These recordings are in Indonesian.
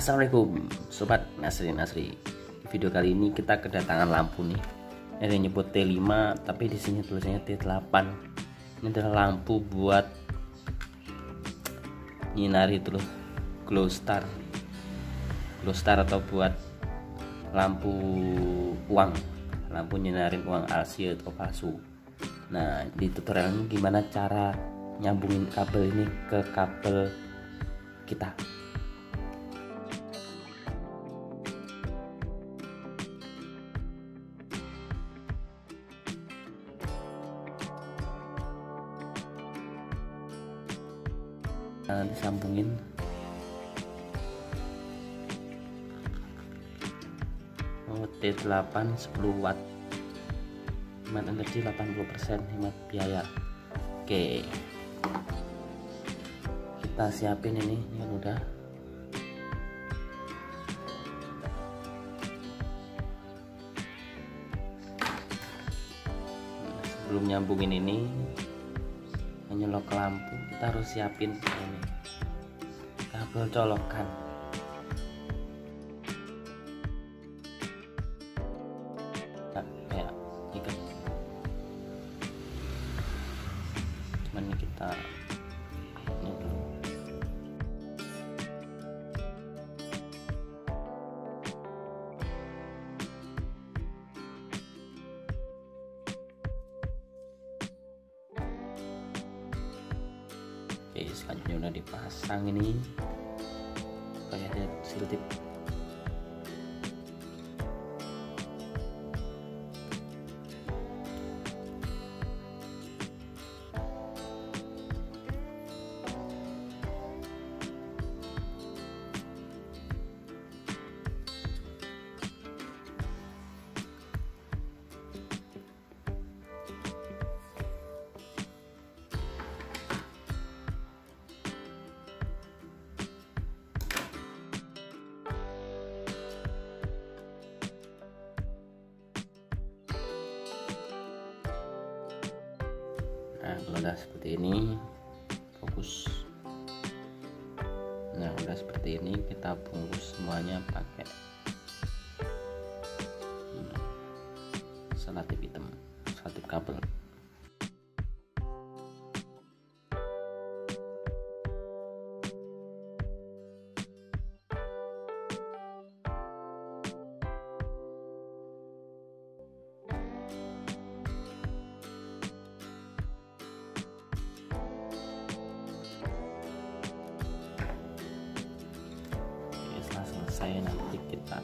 Assalamualaikum Sobat Nasri Nasri. Video kali ini kita kedatangan lampu nih. Ada yang nyebut T5 tapi di sini tulisannya T8 Ini adalah lampu buat Nyinari loh Glow star. Glow star atau buat Lampu uang. Lampu nyinarin uang alsi atau palsu. Nah di tutorial ini gimana cara nyambungin kabel ini ke kabel kita nah, disambungin. Oh, T8 10 watt. Hemat energi 80% hemat biaya. Oke. Kita siapin ini yang udah sebelum nyambungin ini menyolok lampu kita harus siapin ini. Kabel colokan. Kayak ikat cuman kita selanjutnya udah dipasang ini. Kayak ada siltip nah kalau udah seperti ini fokus. Nah udah seperti ini kita bungkus semuanya pakai selotip hitam selotip kabel selesai nanti kita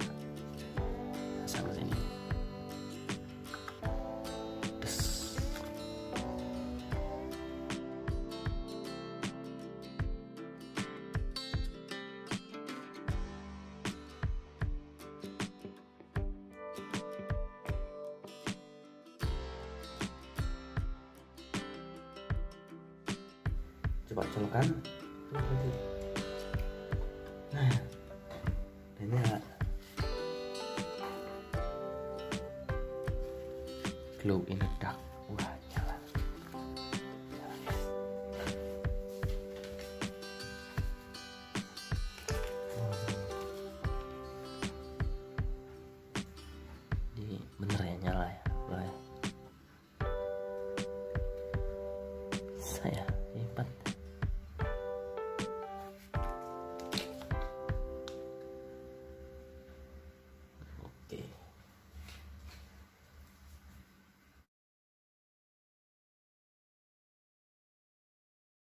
pasang sini coba colokan. Nah ini ya glow in the dark